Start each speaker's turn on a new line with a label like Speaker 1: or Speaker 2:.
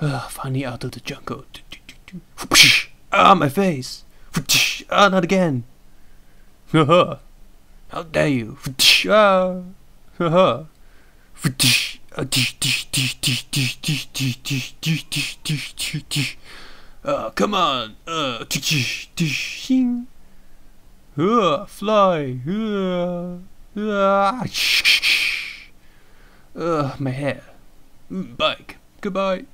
Speaker 1: Uh, finally out of the jungle. Ah, my face. Ah, not again. How dare you? Ah. Haha. Uh, come on. Uh, uh, fly. Uh, uh, uh, my hair. Bike. Goodbye.